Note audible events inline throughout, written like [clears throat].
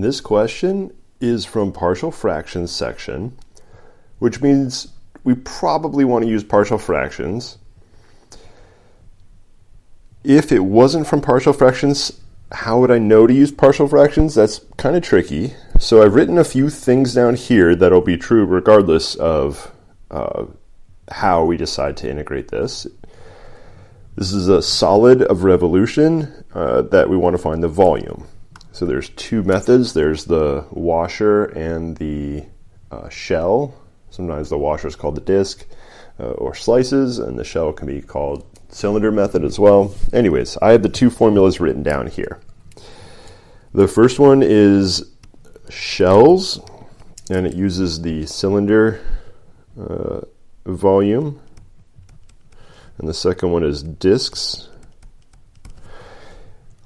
This question is from partial fractions section, which means we probably want to use partial fractions. If it wasn't from partial fractions, how would I know to use partial fractions? That's kind of tricky. So I've written a few things down here that'll be true regardless of uh, how we decide to integrate this. This is a solid of revolution uh, that we want to find the volume. So there's two methods. There's the washer and the uh, shell. Sometimes the washer is called the disk uh, or slices, and the shell can be called cylinder method as well. Anyways, I have the two formulas written down here. The first one is shells, and it uses the cylinder uh, volume. And the second one is disks.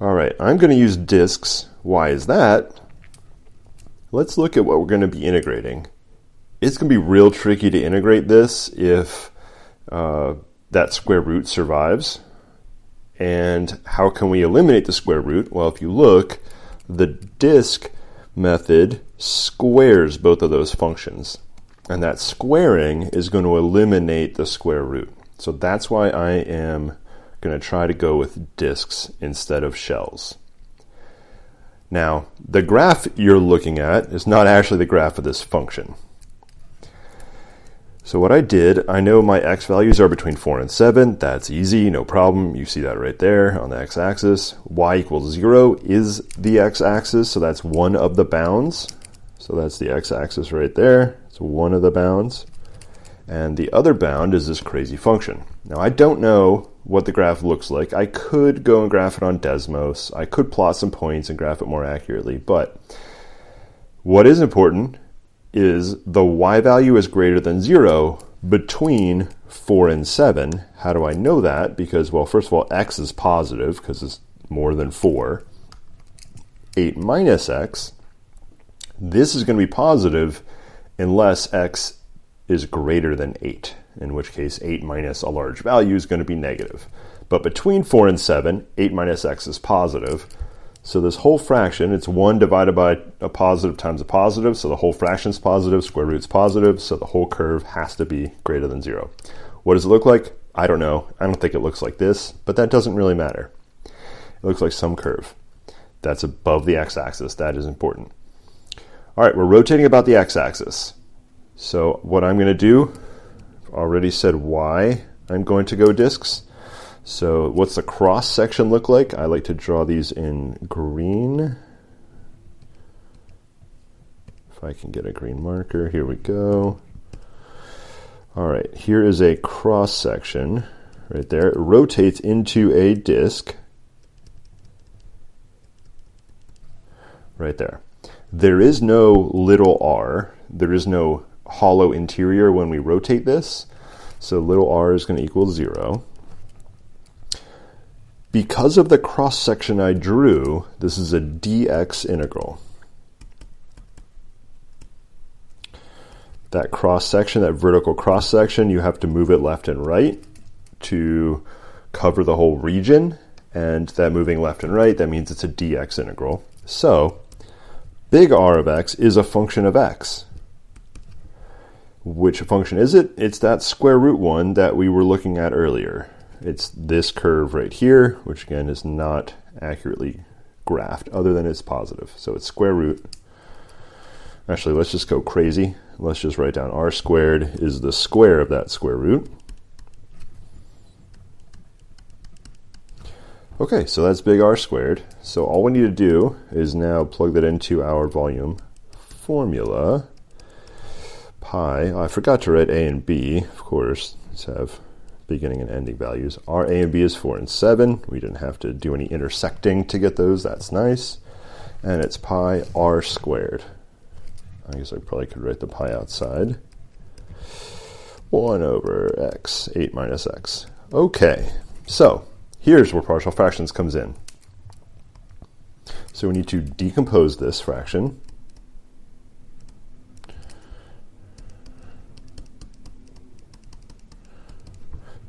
All right, I'm going to use disks. Why is that? Let's look at what we're going to be integrating. It's going to be real tricky to integrate this if uh, that square root survives. And how can we eliminate the square root? Well, if you look, the disk method squares both of those functions. And that squaring is going to eliminate the square root. So that's why I am going to try to go with disks instead of shells. Now, the graph you're looking at is not actually the graph of this function. So what I did, I know my x values are between 4 and 7. That's easy, no problem. You see that right there on the x-axis. y equals 0 is the x-axis, so that's one of the bounds. So that's the x-axis right there. It's one of the bounds. And the other bound is this crazy function. Now I don't know what the graph looks like. I could go and graph it on Desmos. I could plot some points and graph it more accurately. But what is important is the y value is greater than 0 between 4 and 7. How do I know that? Because, well, first of all, x is positive because it's more than 4. 8 minus x, this is going to be positive unless x is greater than 8, in which case 8 minus a large value is going to be negative. But between 4 and 7, 8 minus x is positive. So this whole fraction, it's 1 divided by a positive times a positive, so the whole fraction is positive, square root's positive, so the whole curve has to be greater than 0. What does it look like? I don't know. I don't think it looks like this, but that doesn't really matter. It looks like some curve that's above the x-axis. That is important. All right, we're rotating about the x-axis. So what I'm going to do, already said why I'm going to go disks. So what's the cross section look like? I like to draw these in green. If I can get a green marker, here we go. All right, here is a cross section right there. It rotates into a disk right there. There is no little r. There is no hollow interior when we rotate this. So little r is going to equal 0 because of the cross section I drew, this is a dx integral. That cross section, that vertical cross section, you have to move it left and right to cover the whole region. And that moving left and right, that means it's a dx integral. So, big R of x is a function of x. Which function is it? It's that square root one that we were looking at earlier it's this curve right here, which again is not accurately graphed other than it's positive. So it's square root. Actually, let's just go crazy. Let's just write down r squared is the square of that square root. Okay, so that's big R squared. So all we need to do is now plug that into our volume formula. Pi, I forgot to write A and B, of course. Let's have beginning and ending values. Our A and B is 4 and 7. We didn't have to do any intersecting to get those. That's nice. And it's pi r squared. I guess I probably could write the pi outside. 1 over x, 8 minus x. Okay, so here's where partial fractions comes in. So we need to decompose this fraction.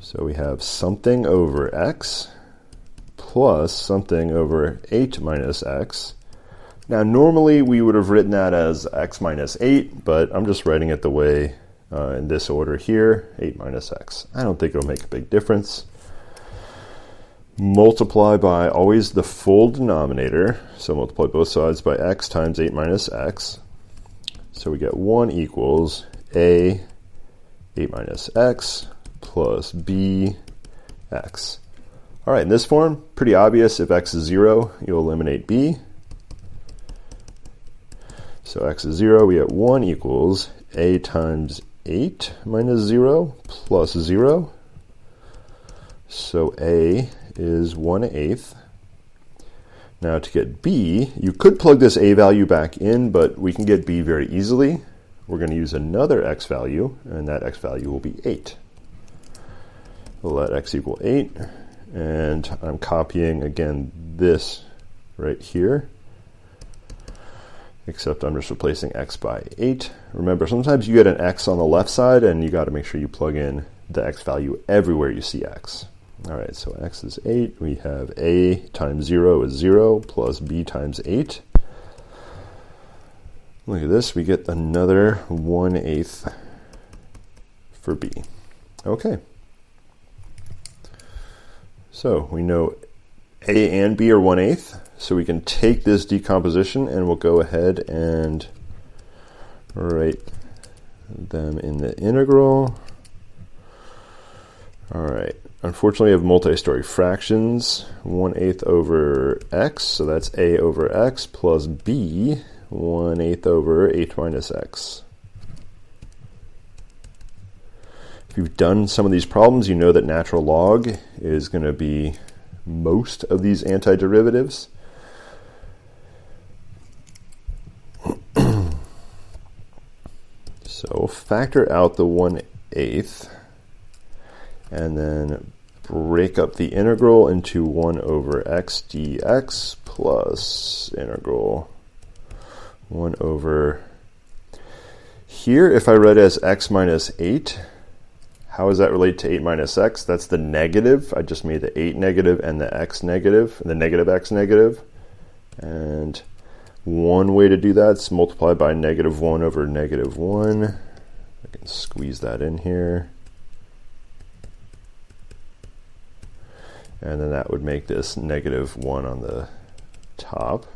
So we have something over x plus something over 8 minus x Now, normally we would have written that as x minus 8, but I'm just writing it the way uh, in this order here 8 minus x. I don't think it'll make a big difference. Multiply by always the full denominator. So multiply both sides by x times 8 minus x. So we get 1 equals a 8 minus x plus b x. All right, in this form, pretty obvious. If x is 0, you'll eliminate b. So x is 0, we get 1 equals a times 8 minus 0 plus 0. So a is 1 eighth. Now to get b, you could plug this a value back in, but we can get b very easily. We're going to use another x value, and that x value will be 8. We'll let x equal 8, and I'm copying again this right here except I'm just replacing x by 8. Remember, sometimes you get an x on the left side, and you got to make sure you plug in the x value everywhere you see x. All right, so x is 8. We have a times 0 is 0 plus b times 8. Look at this, we get another 1 eighth for b. Okay. So we know a and b are 1 eighth. So we can take this decomposition and we'll go ahead and write them in the integral. All right. Unfortunately, we have multi-story fractions. 1 eighth over x, so that's a over x, plus b, 1 eighth over h minus x. If you've done some of these problems, you know that natural log is going to be most of these antiderivatives. [clears throat] so factor out the 1 eighth and then break up the integral into 1 over x dx plus integral 1 over here if I read as x minus 8 how does that relate to 8 minus x? That's the negative. I just made the 8 negative and the x negative, the negative x negative. And one way to do that is multiply by negative 1 over negative 1. I can squeeze that in here. And then that would make this negative 1 on the top.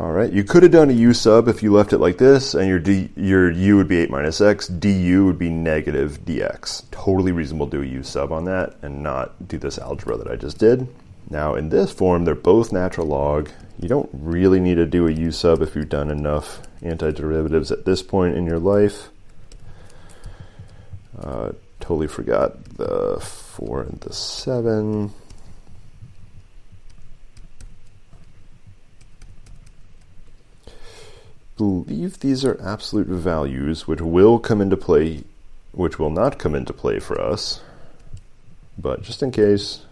All right, you could have done a u sub if you left it like this, and your d, your u would be 8 minus x, du would be negative dx. Totally reasonable to do a u sub on that and not do this algebra that I just did. Now, in this form, they're both natural log. You don't really need to do a u sub if you've done enough antiderivatives at this point in your life. Uh, totally forgot the 4 and the 7. Believe these are absolute values which will come into play, which will not come into play for us. But just in case.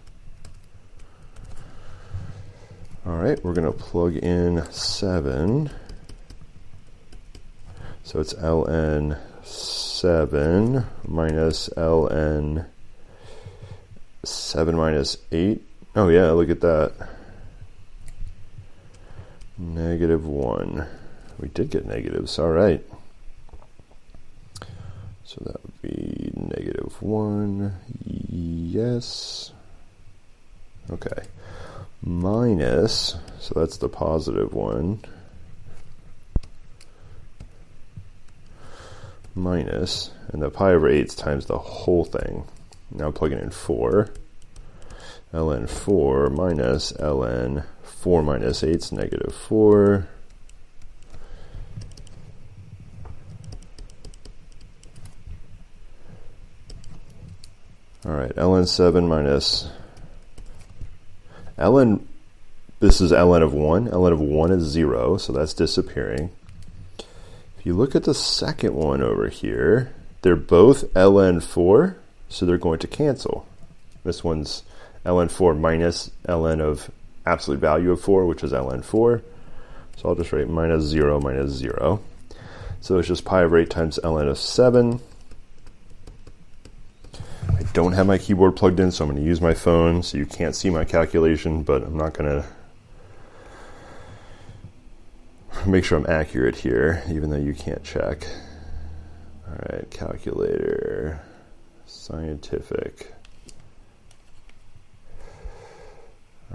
All right, we're going to plug in 7. So it's ln 7 minus ln 7 minus 8. Oh, yeah, look at that. Negative 1. We did get negatives, all right. So that would be negative 1, yes. Okay. Minus, so that's the positive one. Minus, and the pi over 8 times the whole thing. Now plugging in 4. ln 4 minus ln 4 minus 8 is negative 4. All right, ln 7 minus ln, this is ln of 1. ln of 1 is 0, so that's disappearing. If you look at the second one over here, they're both ln 4, so they're going to cancel. This one's ln 4 minus ln of absolute value of 4, which is ln 4. So I'll just write minus 0 minus 0. So it's just pi over 8 times ln of 7 I don't have my keyboard plugged in, so I'm going to use my phone so you can't see my calculation, but I'm not going to make sure I'm accurate here, even though you can't check. All right, calculator, scientific.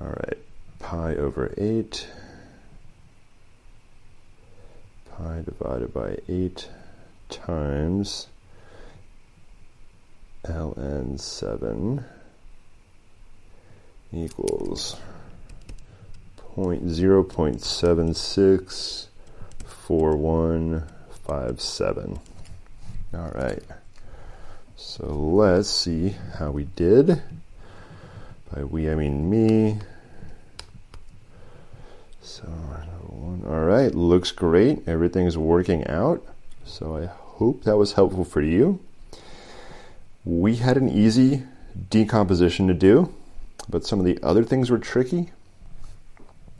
All right, pi over 8, pi divided by 8 times ln 7 equals point zero point seven six four one five seven. All right. So let's see how we did. By we, I mean me. So, all right, looks great. Everything's working out. So I hope that was helpful for you. We had an easy decomposition to do, but some of the other things were tricky.